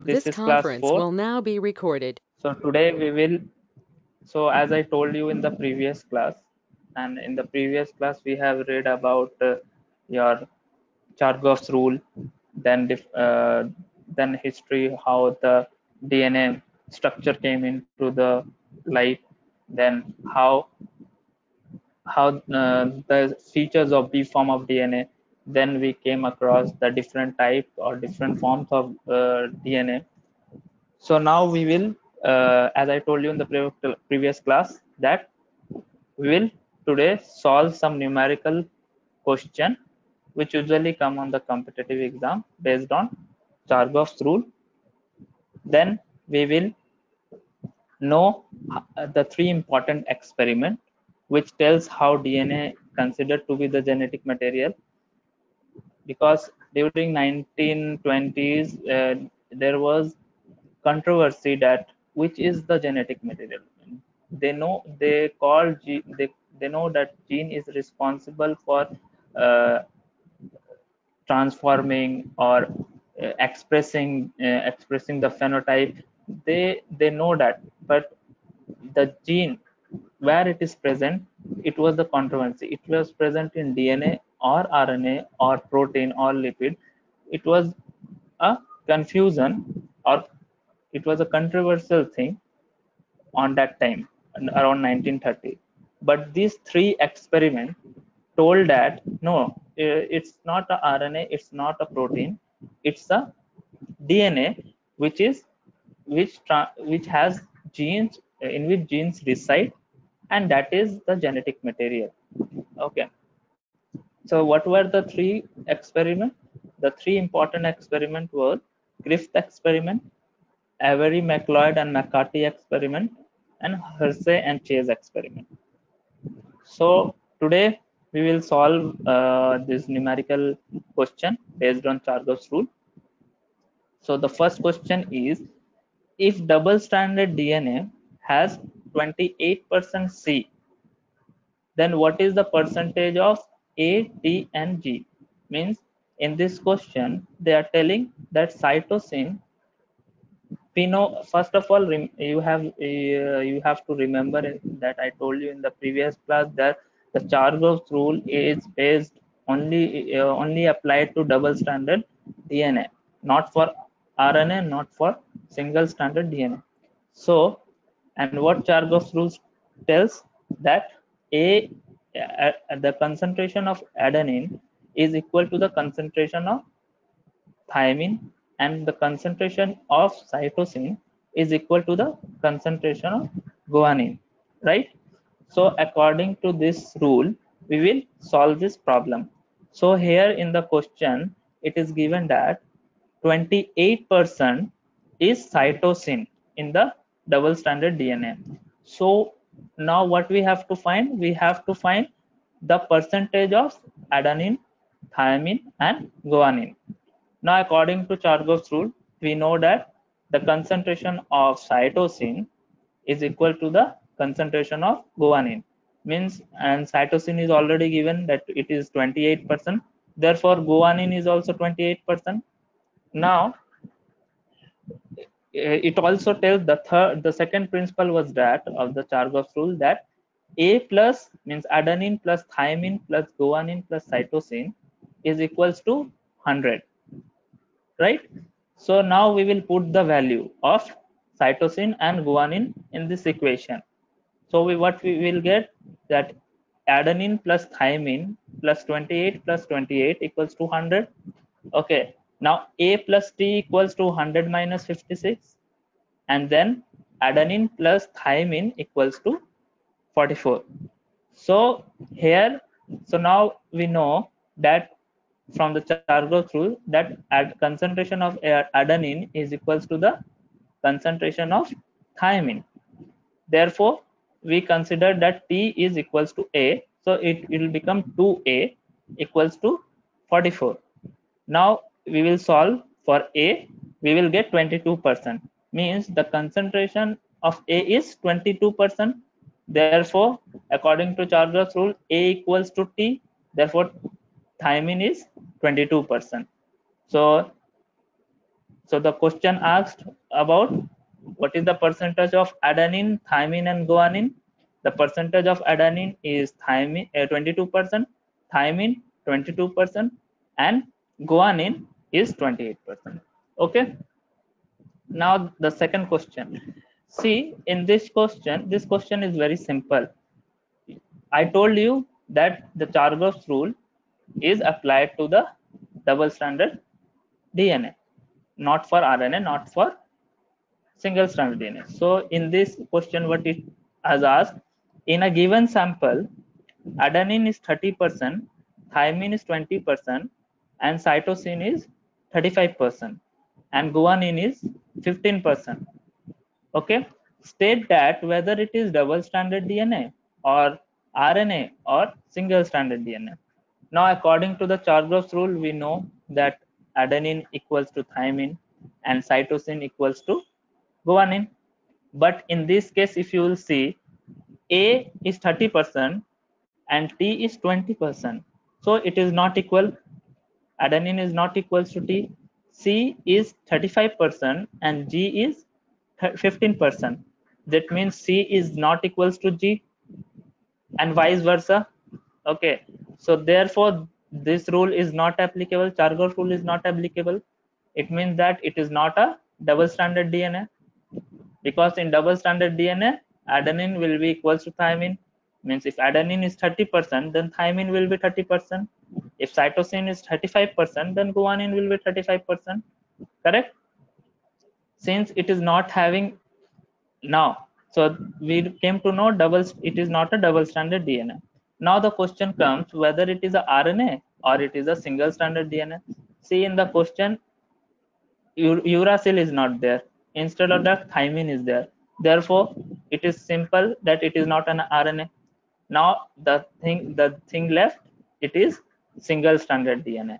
this, This is conference 4 will now be recorded. so today we will so as i told you in the previous class and in the previous class we have read about uh, your chargaff's rule then uh, then history how the dna structure came into the light then how how uh, the features of b form of dna then we came across the different type or different forms of uh, dna so now we will uh, as i told you in the pre- previous class that we will today solve some numerical question which usually come on the competitive exam based on chargaff's rule. Then we will know uh, the three important experiment which tells how dna considered to be the genetic material because during 1920s uh, there was controversy that which is the genetic material. They know they call ge- they, they know that gene is responsible for uh, transforming or uh, expressing uh, expressing the phenotype. They they know that but the gene where it is present it was the controversy. It was present in dna or rna or protein or lipid it was a confusion or it was a controversial thing on that time around 1930 but these three experiments told that no it's not a rna it's not a protein it's a dna which is which which has genes in which genes reside and that is the genetic material. Okay so what were the three experiment? The three important experiment were griffith experiment avery macleod and mccarthy experiment and hershey and chase experiment. So today we will solve uh, this numerical question based on chargaff's rule. So the first question is if double stranded dna has 28% c then what is the percentage of a t and g means in this question they are telling that cytosine we know first of all you have uh, you have to remember that i told you in the previous class that the chargaff's rule is based only uh, only applied to double stranded dna not for rna not for single stranded dna so and what chargaff's rule tells that a the concentration of adenine is equal to the concentration of thymine and the concentration of cytosine is equal to the concentration of guanine right? So according to this rule we will solve this problem. So here in the question it is given that 28% is cytosine in the double stranded dna so now what we have to find we have to find the percentage of adenine thymine and guanine now, according to Chargaff's rule, we know that the concentration of cytosine is equal to the concentration of guanine. Means, and cytosine is already given that it is 28%. Therefore, guanine is also 28%. Now, Uh, it also tells the third, the second principle was that of the Chargaff's rule that A plus means adenine plus thymine plus guanine plus cytosine is equals to 100 right? So now we will put the value of cytosine and guanine in this equation. So we what we will get? That adenine plus thymine plus 28 plus 28 equals to 100 okay now a plus t equals to 100 minus 56 and then adenine plus thymine equals to 44 so here so now we know that from the Chargaff rule that at concentration of adenine is equals to the concentration of thymine. Therefore, we consider that T is equals to A. So it will become 2A equals to 44. Now we will solve for A. We will get 22%. Means the concentration of A is 22%. Therefore, according to Chargaff's rule, A equals to T. Therefore, thymine is 22%. So so the question asked about what is the percentage of adenine, thymine, and guanine. The percentage of adenine is thymine uh, 22%, thymine 22%, and guanine is 28%. Okay. Now the second question. See, in this question, this question is very simple. I told you that the Chargaff's rule is applied to the double stranded DNA, not for RNA, not for single stranded DNA. So in this question, what it has asked, in a given sample, adenine is 30%, thymine is 20%, and cytosine is 35%, and guanine is 15%. Okay, state that whether it is double stranded DNA or RNA or single stranded DNA. Now, according to the Chargaff's rule, we know that adenine equals to thymine and cytosine equals to guanine. But in this case, if you will see, A is 30% and T is 20%. So it is not equal. Adenine is not equals to T. C is 35% and G is 15%. That means C is not equals to G and vice versa. Okay. So therefore this rule is not applicable. Chargaff rule is not applicable. It means that it is not a double stranded dna because in double stranded dna adenine will be equals to thymine means if adenine is 30% then thymine will be 30% if cytosine is 35% then guanine will be 35% correct since it is not having now so we came to know double it is not a double stranded DNA. Now the question comes whether it is a RNA or it is a single stranded DNA. See in the question uracil is not there. Instead of that thymine is there. Therefore it is simple that it is not an RNA. Now the thing the thing left it is single stranded DNA.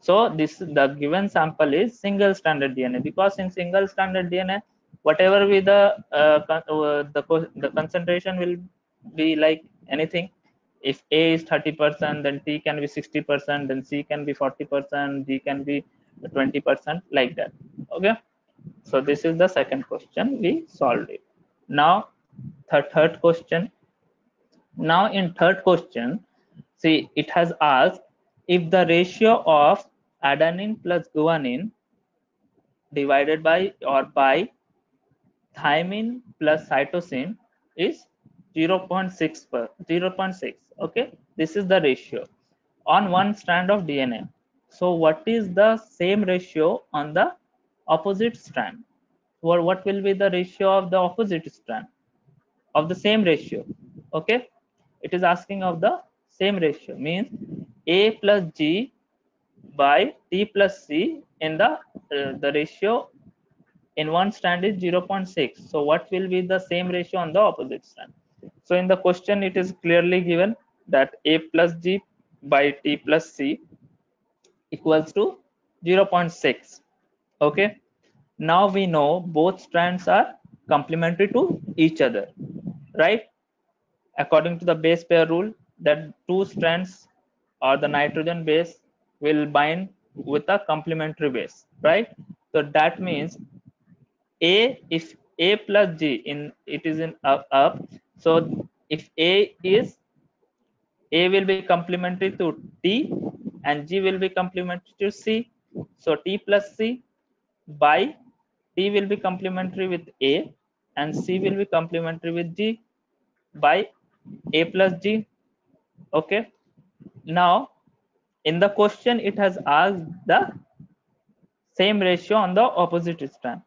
So this the given sample is single stranded DNA because in single stranded DNA whatever be the uh, uh, the the concentration will be like anything. If a is 30 percent then t can be 60 percent then c can be 40 percent d can be 20 percent like that. Okay? So this is the second question we solved. It now the third question now in third question see it has asked if the ratio of adenine plus guanine divided by or by thymine plus cytosine is 0.6 per 0.6 okay? This is the ratio on one strand of dna so what is the same ratio on the opposite strand? Or what will be the ratio of the opposite strand of the same ratio okay it is asking of the same ratio. Means a plus g by t plus c in the uh, the ratio in one strand is 0.6 so what will be the same ratio on the opposite strand? So in the question it is clearly given that a plus g by t plus c equals to 0.6 okay? Now we know both strands are complementary to each other. Right according to the base pair rule that two strands or the nitrogen base will bind with a complementary base right? So that means a if a plus g in it is in up, up so if a is a will be complementary to t and g will be complementary to c. So t plus c by t will be complementary with a and c will be complementary with g by a plus g. Okay. Now in the question it has asked the same ratio on the opposite strand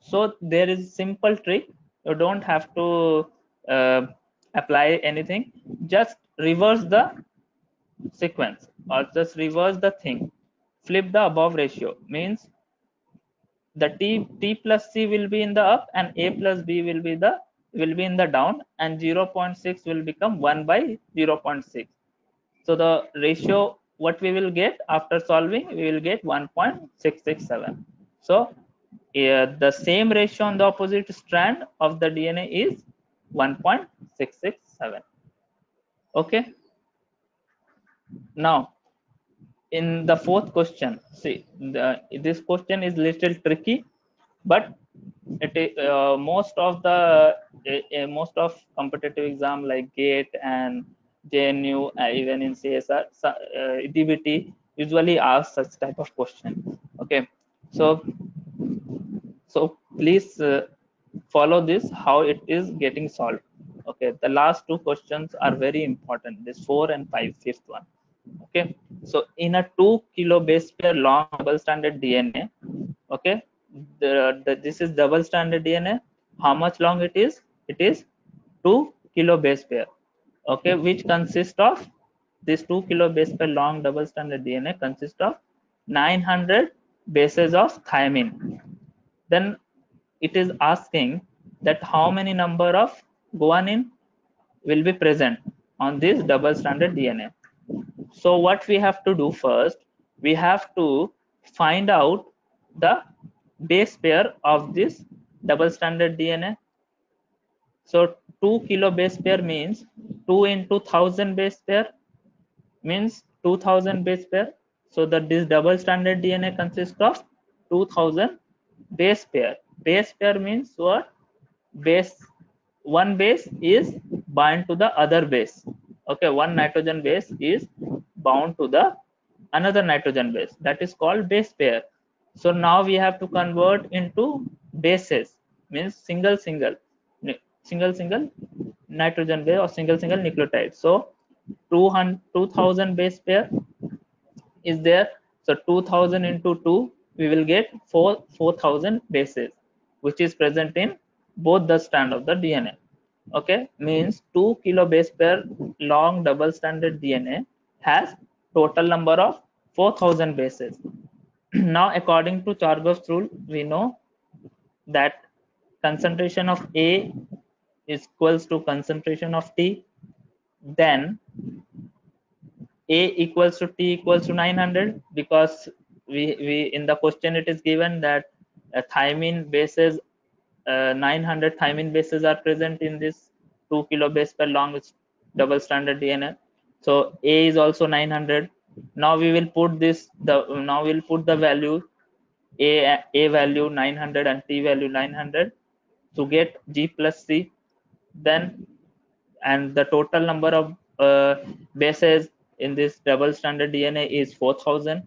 so there is simple trick. You don't have to uh, apply anything. Just reverse the sequence or just reverse the thing. Flip the above ratio. Means the t t plus c will be in the up and a plus b will be the will be in the down and 0.6 will become 1 by 0.6 so the ratio what we will get after solving we will get 1.667 so uh, the same ratio on the opposite strand of the DNA is 1.667. Okay. Now, in the fourth question see the, this question is little tricky but it uh, most of the uh, most of competitive exam like gate and jnu uh, even in csir uh, dbt usually ask such type of question. Okay. So so please uh, follow this how it is getting solved. Okay. The last two questions are very important. This four and five fifth one. Okay. So in a two kilo base pair long double stranded dna okay the, the this is double stranded dna how much long it is? It is two kilo base pair. Okay which consists of this two kilo base pair long double stranded dna consists of 900 bases of thymine. Then it is asking that how many number of guanine will be present on this double stranded dna so what we have to do first we have to find out the base pair of this double stranded dna so 2 kilo base pair means 2 into 1000 base pair means 2000 base pair. So that this double stranded dna consists of 2000 base pair. Base pair means what? Base one base is bind to the other base. Okay one nitrogen base is bound to the another nitrogen base. That is called base pair so now we have to convert into bases means single single single single nitrogen base or single single nucleotide. So 200 2000 base pair is there. So 2000 into 2 we will get 4 4000 bases which is present in both the strand of the dna okay? Means 2 kilo base pair long double stranded dna has total number of 4000 bases now according to chargaff's rule we know that concentration of a is equals to concentration of t. Then a equals to t equals to 900 because we we in the question it is given that uh, thymine bases uh, 900 thymine bases are present in this 2 kilobase per long double stranded dna so a is also 900 now we will put this the now we'll put the value a a value 900 and t value 900 to get g plus c. Then and the total number of uh, bases in this double stranded dna is 4000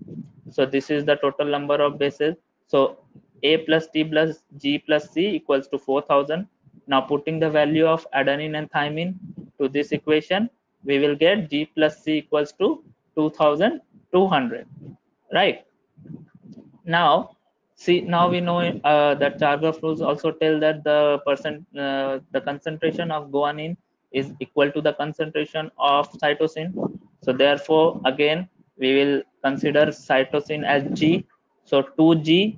so this is the total number of bases. So a plus t plus g plus c equals to 4000 now putting the value of adenine and thymine to this equation we will get g plus c equals to 2200 right? Now see now we know uh, that chargaff rules also tell that the percent uh, the concentration of guanine is equal to the concentration of cytosine. So therefore again we will consider cytosine as g. So 2g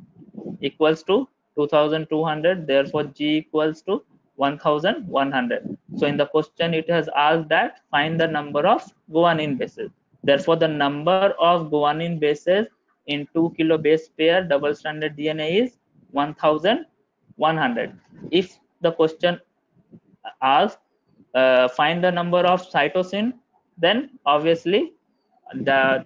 equals to 2200 therefore g equals to 1100 so in the question it has asked that find the number of guanine bases Therefore, the number of guanine bases in 2 kilo base pair double stranded DNA is 1100. If the question asks uh, find the number of cytosine, then obviously the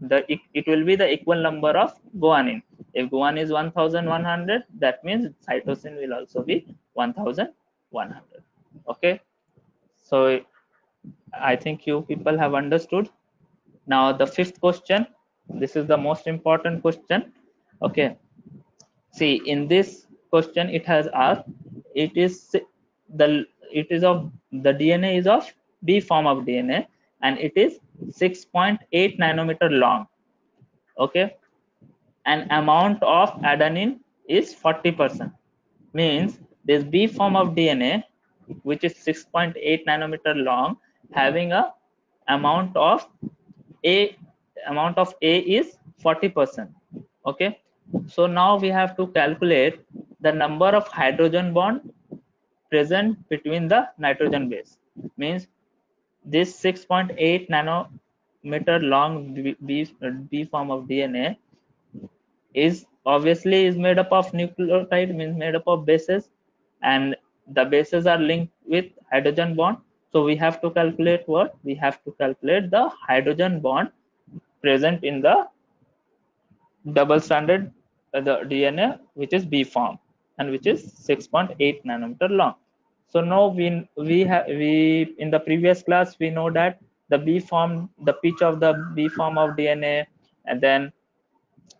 the it, it will be the equal number of guanine. If guanine is 1100, that means cytosine will also be 1100. Okay, so I think you people have understood now the fifth question this is the most important question okay? See in this question it has asked it is the it is of the dna is of b form of dna and it is 6.8 nanometer long okay? And amount of adenine is 40 percent. Means this b form of dna which is 6.8 nanometer long having a amount of a amount of a is 40 percent. Okay? So now we have to calculate the number of hydrogen bond present between the nitrogen base. Means this 6.8 nanometer long B, B form of dna is obviously is made up of nucleotide means made up of bases and the bases are linked with hydrogen bond so we have to calculate what we have to calculate the hydrogen bond present in the double stranded uh, the DNA which is B form and which is 6.8 nanometer long. So now we we have we in the previous class we know that the B form the pitch of the B form of DNA and then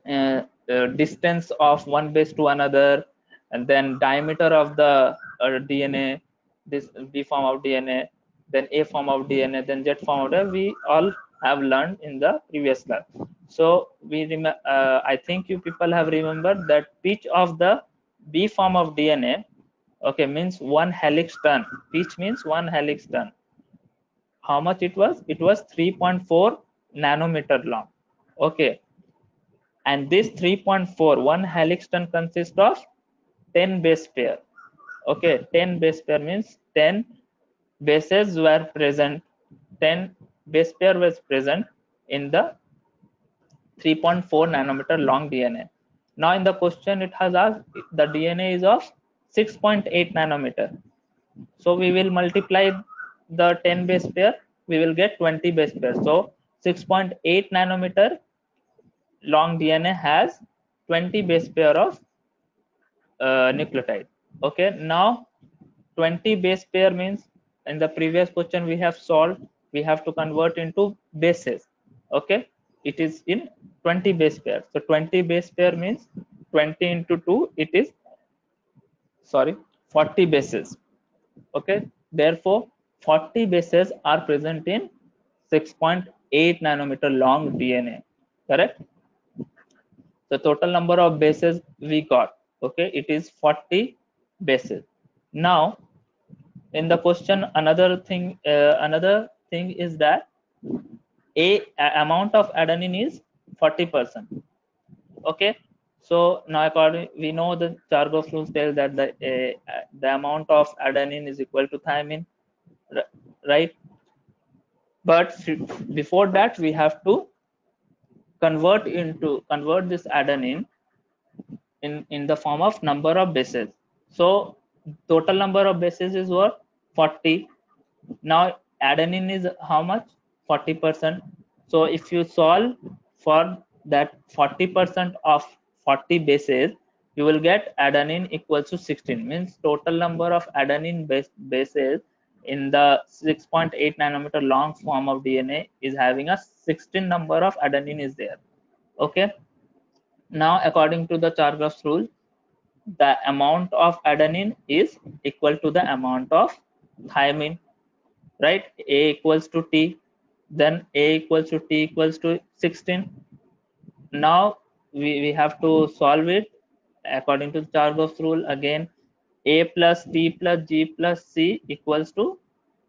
uh, uh, distance of one base to another and then diameter of the uh, DNA this B form of DNA then A form of DNA then Z form of DNA we all have learned in the previous class. So we remember uh, i think you people have remembered that pitch of the b form of dna okay means one helix turn pitch means one helix turn how much it was? It was 3.4 nanometer long okay. And this 3.4 one helix turn consists of 10 base pair okay. 10 base pair means 10 bases were present 10 base pair was present in the 3.4 nanometer long DNA. Now in the question it has asked the DNA is of 6.8 nanometer. So we will multiply the 10 base pair, we will get 20 base pair. So 6.8 nanometer long DNA has 20 base pair of uh, nucleotide. Okay, now 20 base pair means in the previous question we have solved, we have to convert into bases. Okay, it is in 20 base pair. So 20 base pair means 20 into 2 it is sorry 40 bases okay? Therefore 40 bases are present in 6.8 nanometer long dna correct? The total number of bases we got okay? It is 40 bases. Now in the question another thing uh, another thing is that a, a amount of adenine is 40%. Okay, so now according we know the Chargaff rules tell that the uh, the amount of adenine is equal to thymine, right? But before that, we have to convert into convert this adenine in in the form of number of bases. So total number of bases is what 40. Now adenine is how much? 40 percent. So if you solve for that 40% of 40 bases you will get adenine equals to 16 means total number of adenine base bases in the 6.8 nanometer long form of dna is having a 16 number of adenine is there okay now according to the chargaff's rule the amount of adenine is equal to the amount of thymine right? A equals to t then a equals to t equals to 16 now we, we have to solve it according to Chargaff's rule again. A plus t plus g plus c equals to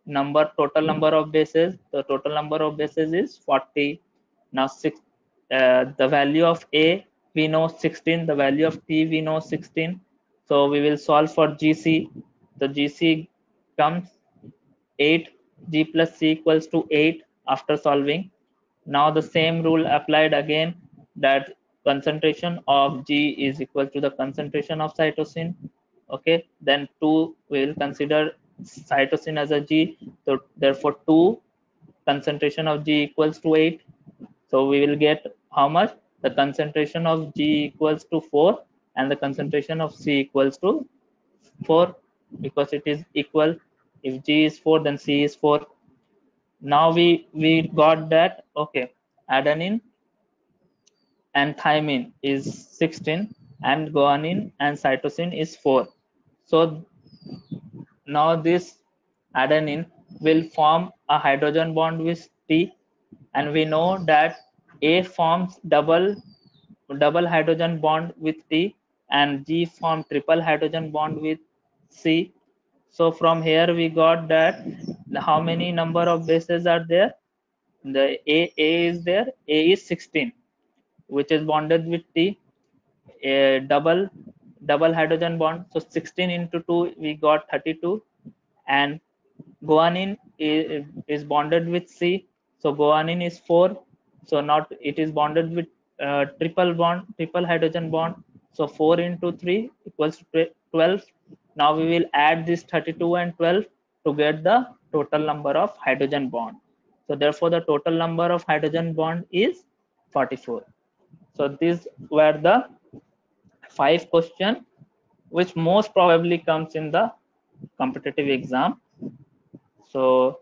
number total number of bases. The total number of bases is 40 now six uh, the value of a we know 16 the value of t we know 16 so we will solve for gc the gc comes 8 g plus c equals to 8 after solving now the same rule applied again that concentration of G is equal to the concentration of cytosine. Okay, then 2 we will consider cytosine as a G. So therefore 2 concentration of G equals to 8. So we will get how much? The concentration of G equals to 4 and the concentration of C equals to 4 because it is equal. If G is 4 then C is 4. Now we we got that okay adenine and thymine is 16 and guanine and cytosine is 4 so now this adenine will form a hydrogen bond with t and we know that a forms double double hydrogen bond with t and g form triple hydrogen bond with c so from here we got that how many number of bases are there the a a is there a is 16 which is bonded with T, a double double hydrogen bond. So 16 into 2, we got 32. And guanine is, is bonded with C. So guanine is 4. So not it is bonded with uh, triple bond, triple hydrogen bond. So 4 into 3 equals 12. Now we will add this 32 and 12 to get the total number of hydrogen bond. So therefore the total number of hydrogen bond is 44 so these were the five question which most probably comes in the competitive exam so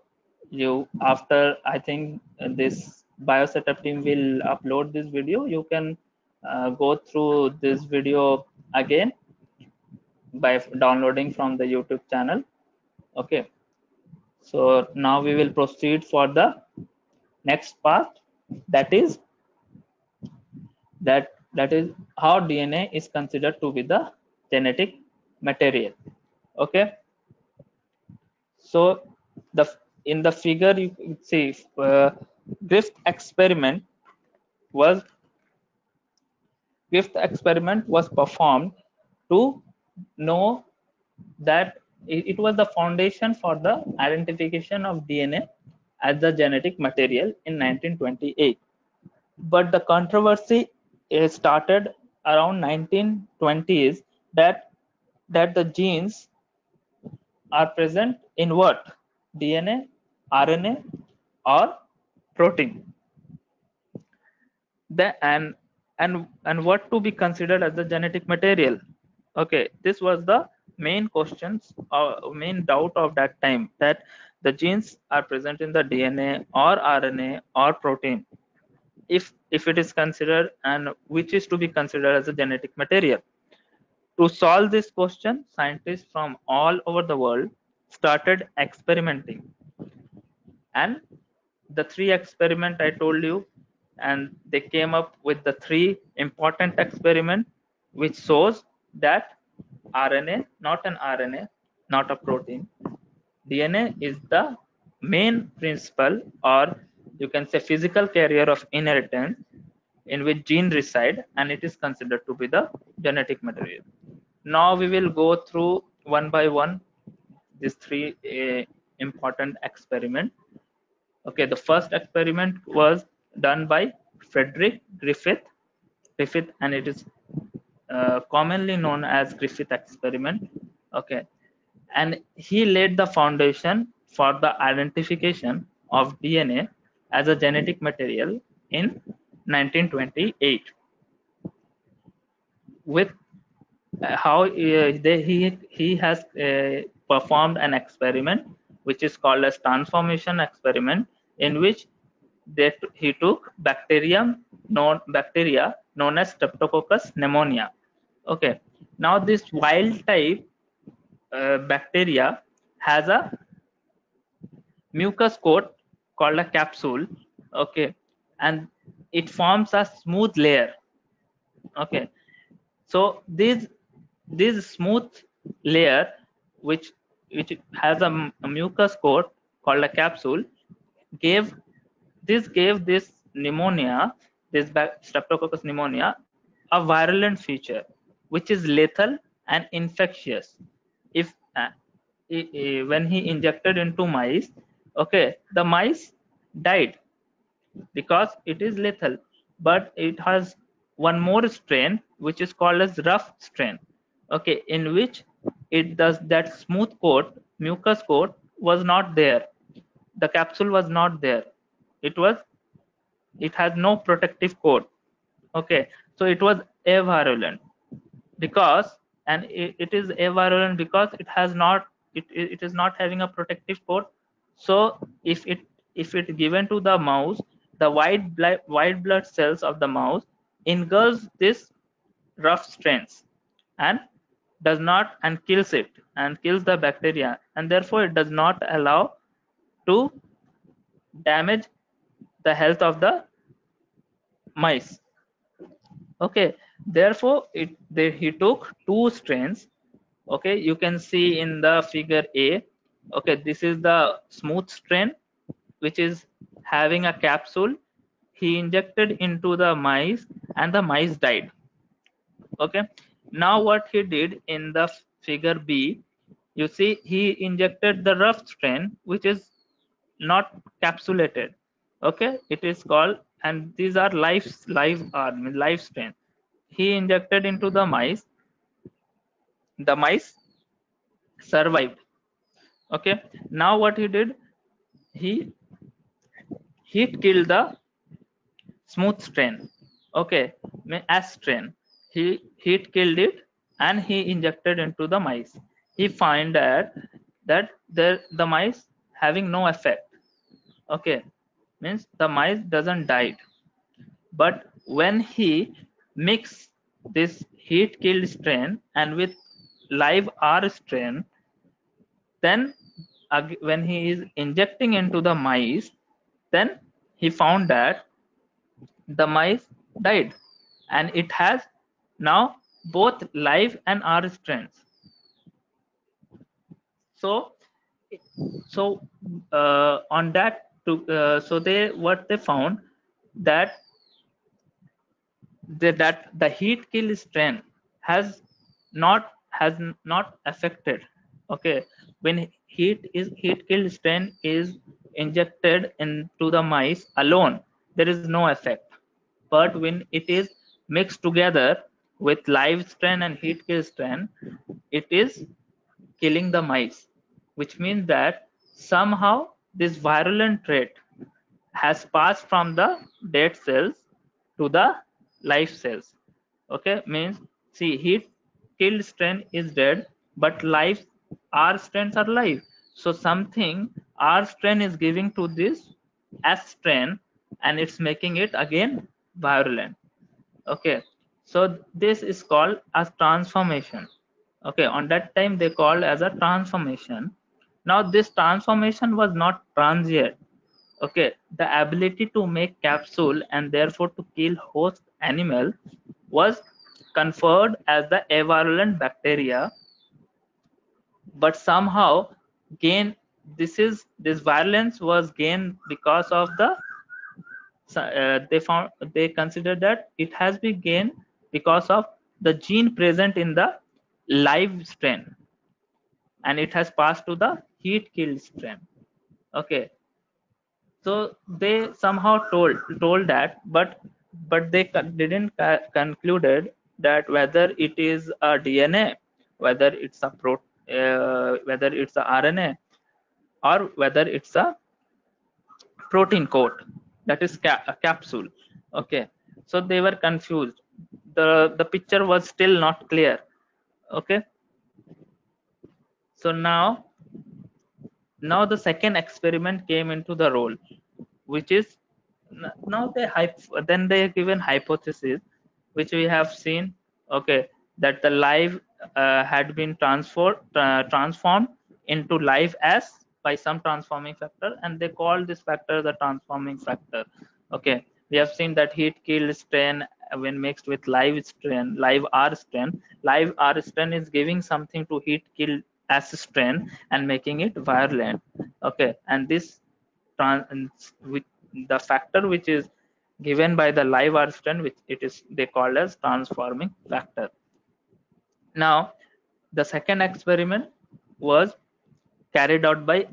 you after i think this biosetup team will upload this video. You can uh, go through this video again by downloading from the youtube channel. Okay. So now we will proceed for the next part. That is that that is how dna is considered to be the genetic material. Okay. So the in the figure you see uh, Griffith experiment was Griffith experiment was performed to know that it was the foundation for the identification of DNA as the genetic material in 1928. But the controversy eh, started around 1920s that that the genes are present in what DNA, RNA, or protein. The, and and and what to be considered as the genetic material. Okay, this was the main questions or uh, main doubt of that time that the genes are present in the DNA or RNA or protein if if it is considered and which is to be considered as a genetic material to solve this question scientists from all over the world started experimenting and the three experiment i told you and they came up with the three important experiment which shows that rna not an rna not a protein dna is the main principle or you can say physical carrier of inheritance in which gene reside and it is considered to be the genetic material. Now we will go through one by one these three uh, important experiment okay the first experiment was done by frederick griffith. Griffith and it is uh, commonly known as griffith experiment. Okay and he laid the foundation for the identification of dna as a genetic material in 1928 with uh, how uh, they, he he has uh, performed an experiment which is called as transformation experiment in which they he took bacterium known bacteria known as streptococcus pneumonia okay. Now this wild type uh, bacteria has a mucus coat called a capsule. Okay. And it forms a smooth layer. Okay. So this this smooth layer which which has a, a mucus coat called a capsule gave this gave this pneumonia this streptococcus pneumonia a virulent feature which is lethal and infectious. If uh, when he injected into mice okay the mice died because it is lethal but it has one more strain which is called as rough strain okay in which it does that smooth coat mucus coat was not there. The capsule was not there. It was it has no protective coat. Okay. So it was avirulent because and it, it is avirulent because it has not it, it is not having a protective coat. So if it if it given to the mouse the white blood white blood cells of the mouse engulfs this rough strains and does not and kills it and kills the bacteria and therefore it does not allow to damage the health of the mice. Okay therefore it they, he took two strains. Okay you can see in the figure a. Okay this is the smooth strain which is having a capsule. He injected into the mice and the mice died. Okay now what he did in the figure b you see he injected the rough strain which is not capsulated. Okay? It is called and these are live live uh, are live strain. He injected into the mice. The mice survived. Okay? Now what he did he he killed the smooth strain. Okay? As strain he heat killed it and he injected into the mice. He find that that the the mice having no effect. Okay means the mice doesn't died. But when he mix this heat killed strain and with live r strain then when he is injecting into the mice then he found that the mice died. And it has now both live and r strains so so uh, on that to uh, so they what they found that the, that the heat kill strain has not has not affected okay? When heat is heat kill strain is injected into the mice alone there is no effect. But when it is mixed together with live strain and heat kill strain it is killing the mice which means that somehow this virulent trait has passed from the dead cells to the live cells. Okay means see heat killed strain is dead but live r strains are live. So something r strain is giving to this s strain and it's making it again virulent. Okay so this is called as transformation. Okay on that time they called as a transformation. Now this transformation was not transient. Okay the ability to make capsule and therefore to kill host animal was conferred as the avirulent bacteria but somehow gain this is this virulence was gained because of the uh, they found they considered that it has been gained because of the gene present in the live strain. And it has passed to the heat killed strain. Okay. So they somehow told told that but but they didn't concluded that whether it is a dna whether it's a pro uh, whether it's a rna or whether it's a protein coat that is ca a capsule. Okay. So they were confused the the picture was still not clear. Okay? So now now the second experiment came into the role which is now they then they given hypothesis which we have seen okay that the live uh, had been transferred uh, transformed into live as by some transforming factor and they call this factor the transforming factor. Okay? We have seen that heat kill strain when mixed with live strain live r strain live r strain is giving something to heat kill s strain and making it virulent okay and this trans with the factor which is given by the live r strain which it is they call as transforming factor now the second experiment was carried out by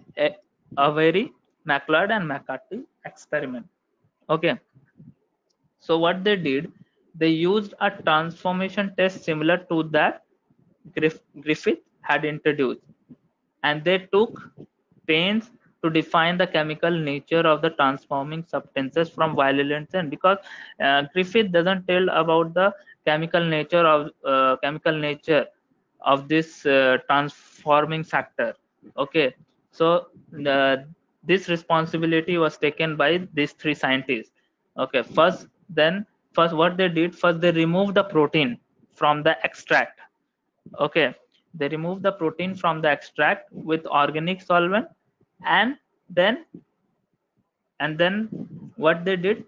Avery, MacLeod, and McCarthy experiment. Okay. So what they did, they used a transformation test similar to that Griff Griffith had introduced, and they took pains to define the chemical nature of the transforming substances from violence and because uh, Griffith doesn't tell about the chemical nature of uh, chemical nature of this uh, transforming factor. Okay. So this responsibility was taken by these three scientists. Okay. First then first what they did first they removed the protein from the extract. Okay they removed the protein from the extract with organic solvent and then and then what they did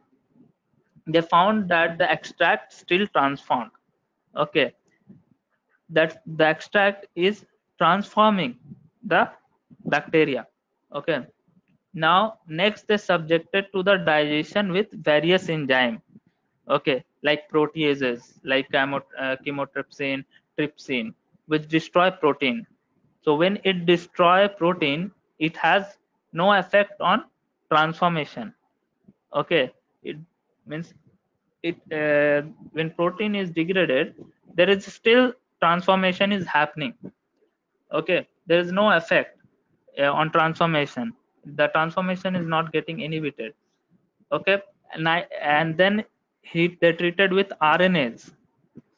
they found that the extract still transformed. Okay that the extract is transforming the bacteria. Okay now next they subjected to the digestion with various enzyme okay like proteases like uh, chymotrypsin trypsin which destroy protein. So when it destroy protein it has no effect on transformation. Okay it means it uh, when protein is degraded there is still transformation is happening. Okay there is no effect uh, on transformation. The transformation is not getting inhibited. Okay and, I, and then he they treated with RNase.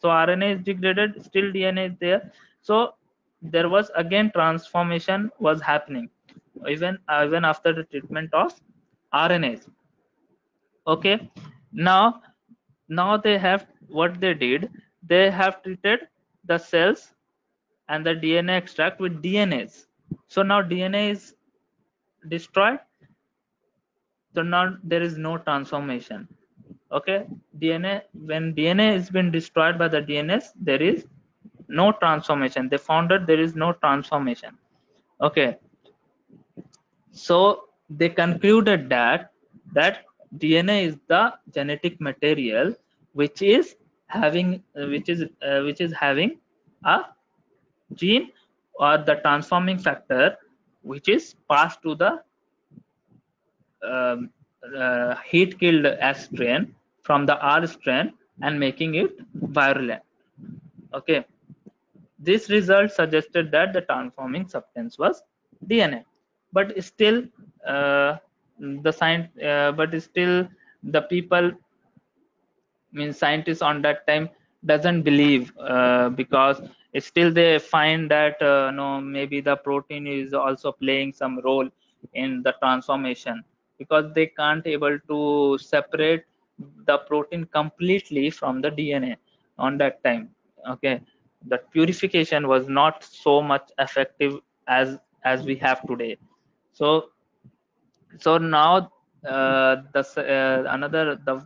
So RNA is degraded, still DNA is there. So there was again transformation was happening even even after the treatment of RNase. Okay, now now they have what they did. They have treated the cells and the DNA extract with DNase. So now DNA is destroyed. So now there is no transformation. Okay, DNA when DNA has been destroyed by the DNase, there is no transformation. They found that there is no transformation. Okay, so they concluded that that dna is the genetic material which is having uh, which is uh, which is having a gene or the transforming factor which is passed to the um, uh, heat killed S strain from the R strain and making it virulent. Okay, this result suggested that the transforming substance was DNA but still uh, the science uh, but still the people mean scientists on that time doesn't believe uh, because still they find that uh, no maybe the protein is also playing some role in the transformation. Because they can't able to separate the protein completely from the dna on that time okay? The purification was not so much effective as as we have today. So so now uh, the uh, another the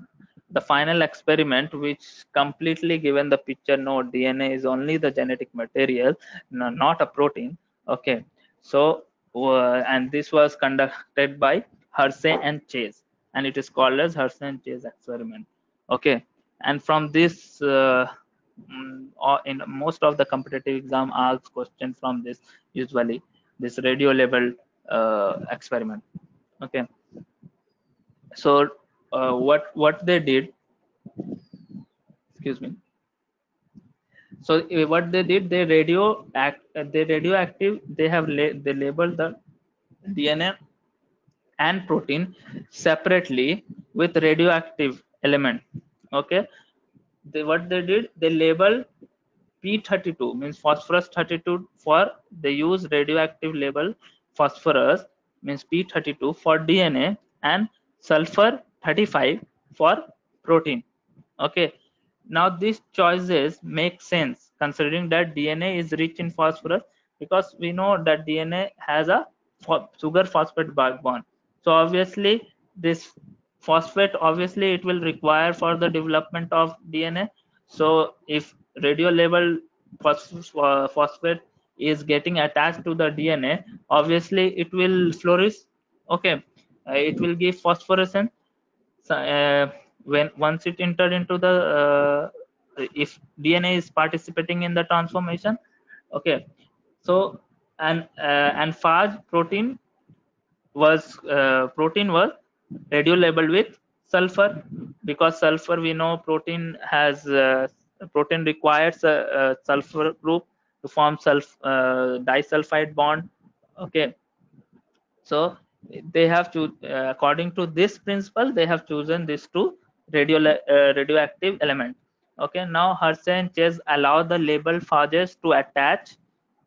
the final experiment which completely given the picture no dna is only the genetic material no, not a protein okay? So uh, and this was conducted by Hershey and Chase and it is called as Chase experiment. Okay. And from this uh, mm, in most of the competitive exam asks question from this usually this radio level uh, experiment. Okay. So uh, what what they did excuse me. So uh, what they did they radio act they radioactive they have la they labeled the dna and protein separately with radioactive element. Okay? They what they did they label p32 means phosphorus 32 for they use radioactive label phosphorus means p32 for dna and sulfur 35 for protein. Okay? Now these choices make sense considering that dna is rich in phosphorus because we know that dna has a sugar phosphate backbone so obviously this phosphate obviously it will require for the development of dna so if radio label phosphate is getting attached to the dna obviously it will flourish. Okay uh, it will give phosphorescence uh, when once it entered into the uh, if dna is participating in the transformation okay. So and uh, and phage protein was uh, protein was radio labeled with sulfur. Because sulfur we know protein has uh, protein requires a, a sulfur group to form sulf uh, disulfide bond. Okay. So they have to uh, according to this principle they have chosen this two radio uh, radioactive element. Okay. Now Hershey and Chase allow the label phages to attach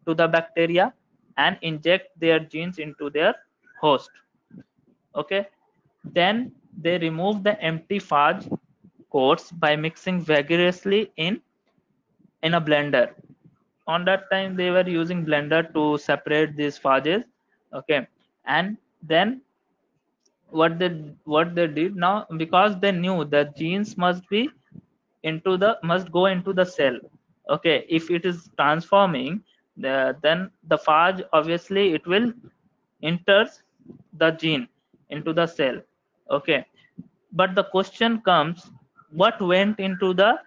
to the bacteria and inject their genes into their host. Okay? Then they remove the empty phage coats by mixing vigorously in in a blender. On that time they were using blender to separate these phages okay? And then what they what they did now because they knew that genes must be into the must go into the cell. Okay? If it is transforming the, then the phage obviously it will enters the gene into the cell okay? But the question comes what went into the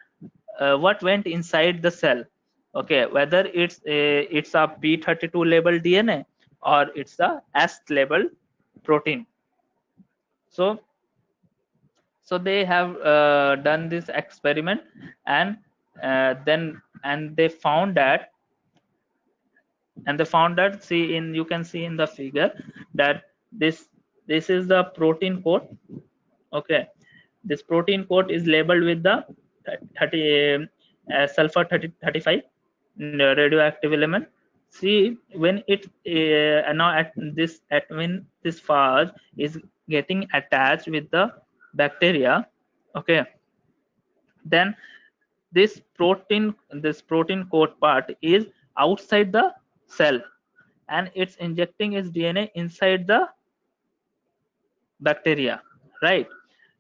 uh, what went inside the cell okay? Whether it's a it's a p32 label dna or it's a s label protein. So so they have uh, done this experiment and uh, then and they found that and they found that see in you can see in the figure that this this is the protein coat. Okay. This protein coat is labeled with the 30 uh, sulfur 30, 35 radioactive element. See when it uh, now at this at when this phage is getting attached with the bacteria okay then this protein this protein coat part is outside the cell and it's injecting its dna inside the bacteria right?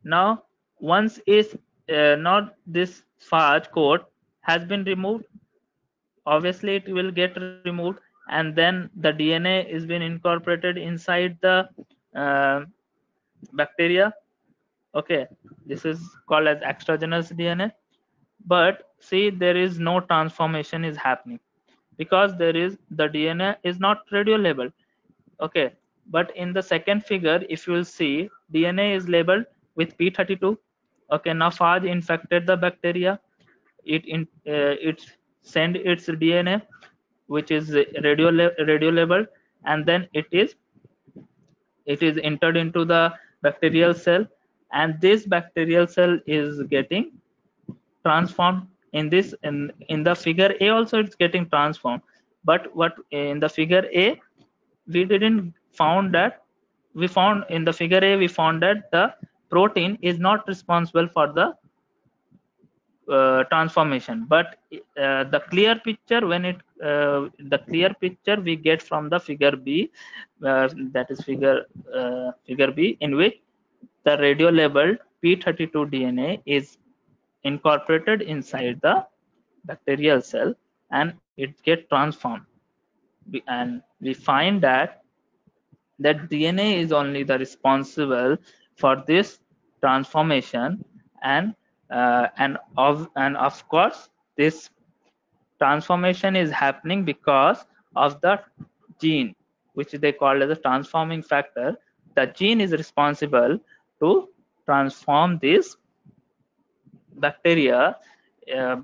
Now once is uh, not this phage coat has been removed obviously it will get removed and then the dna is been incorporated inside the uh, bacteria. Okay this is called as extragenous dna but see there is no transformation is happening because there is the dna is not radio labeled okay but in the second figure if you will see dna is labeled with p32 okay now phage infected the bacteria. It in uh, it send its dna which is radio radio labeled and then it is it is entered into the bacterial cell and this bacterial cell is getting transformed in this in in the figure a also it's getting transformed. But what in the figure a we didn't found that we found in the figure a we found that the protein is not responsible for the uh, transformation. But uh, the clear picture when it uh, the clear picture we get from the figure b uh, that is figure uh, figure b in which the radio labeled p32 dna is incorporated inside the bacterial cell and it get transformed. And we find that that dna is only the responsible for this transformation and uh, and of and of course this transformation is happening because of the gene which they call as a transforming factor. The gene is responsible to transform this bacteria uh,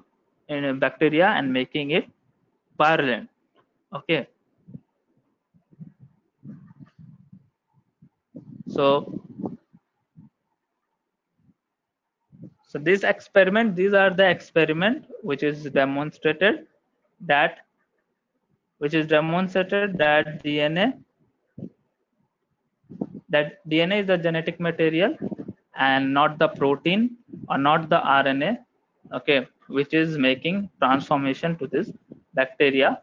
in bacteria and making it virulent. Okay so so this experiment these are the experiment which is demonstrated that which is demonstrated that dna that dna is the genetic material and not the protein or not the rna okay which is making transformation to this bacteria.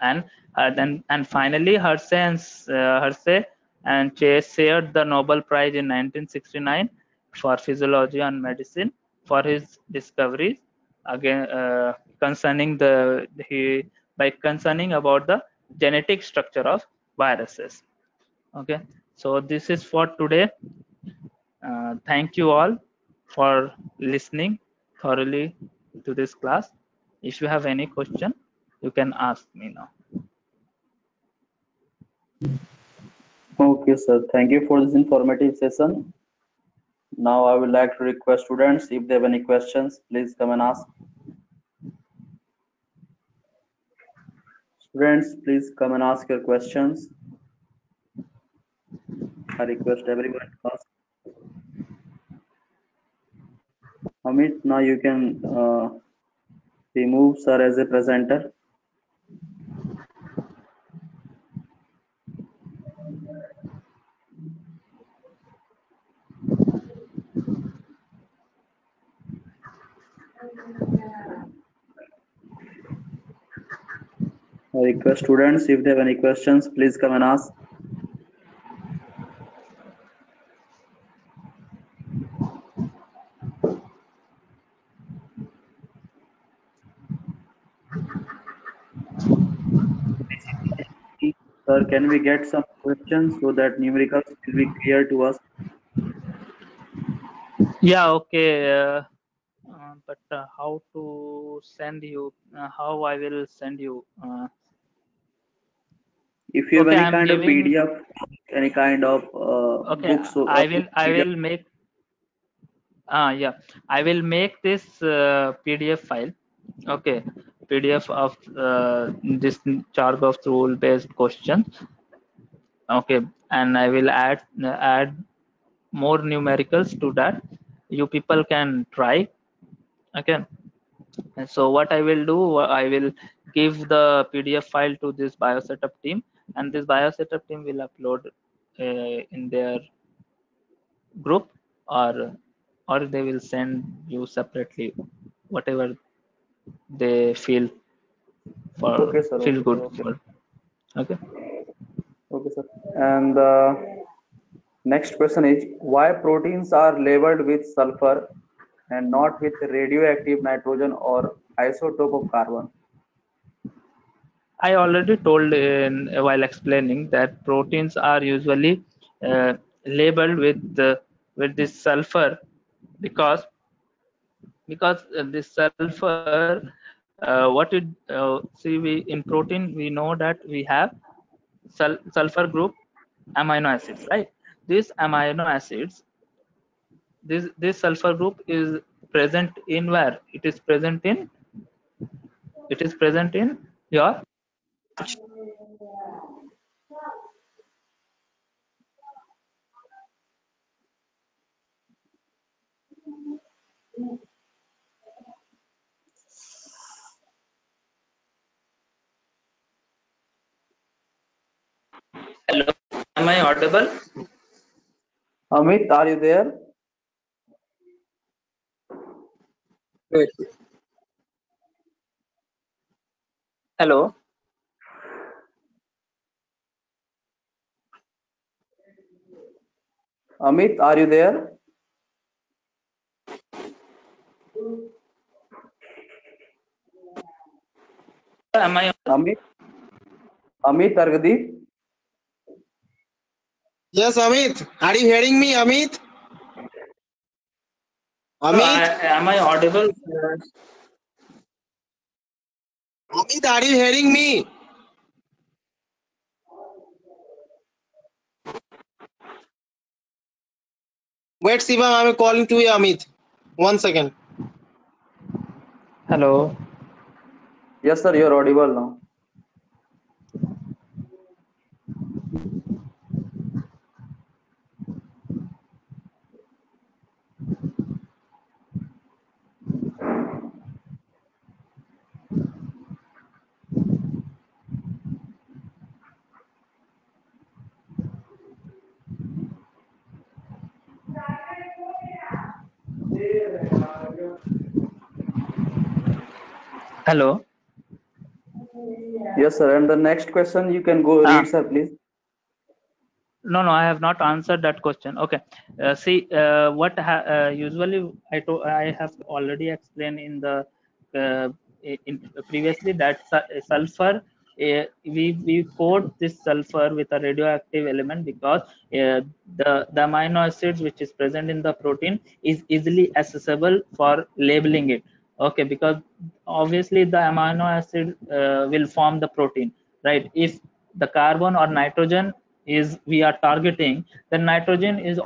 And uh, then and finally Hershey and uh, Hershey and Chase shared the Nobel Prize in 1969 for physiology and medicine for his discoveries. Again uh, concerning the he by concerning about the genetic structure of viruses. Okay so this is for today. Uh, thank you all for listening thoroughly to this class. If you have any question you can ask me now okay sir thank you for this informative session now I would like to request students, if they have any questions, please come and ask. Students, please come and ask your questions. I request everyone to ask. Amit, now you can uh, remove sir as a presenter. Request students if they have any questions, please come and ask. Sir, can we get some questions so that numericals will be clear to us? Yeah, okay. Uh, but uh, how to send you, uh, how I will send you uh, if you have Okay, any I'm kind of pdf any kind of uh, okay book so i will i will make ah yeah i will make this uh, pdf file okay pdf of uh, this chargaff rule based question okay and i will add add more numericals to that you people can try okay and so what i will do i will give the pdf file to this biosetup team and this bio setup team will upload uh, in their group or or they will send you separately whatever they feel for Okay, sir. feel Okay, good okay. for okay Okay, sir. And uh, next question is why proteins are labeled with sulfur and not with radioactive nitrogen or isotope of carbon? I already told in, while explaining that proteins are usually uh, labeled with the with this sulfur because because uh, this sulfur uh, what it uh, see we in protein we know that we have sul- sulfur group amino acids right? These amino acids this this sulfur group is present in where? It is present in it is present in your hello am i audible Amit, are you there? Wait. hello Amit, are you there? am i Amit? Amit Argadeep? Yes, Amit. Are you hearing me, Amit? Amit, I- am i audible Amit, are you hearing me? Wait, Shivam, I'm calling to you, Amit. One second. hello Yes, sir, you're audible now. Hello Yes, sir. And the next question you can go Ah. read, sir, please. no no i have not answered that question okay uh, see uh, what ha- uh, usually i to- i have already explained in the uh, in previously that su- sulfur uh, we we code this sulfur with a radioactive element because uh, the the amino acids which is present in the protein is easily accessible for labeling it okay because obviously the amino acid uh, will form the protein right? If the carbon or nitrogen is we are targeting then nitrogen is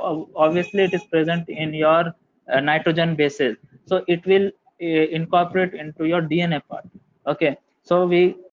obviously it is present in your uh, nitrogen bases. So it will uh, incorporate into your dna part. Okay so we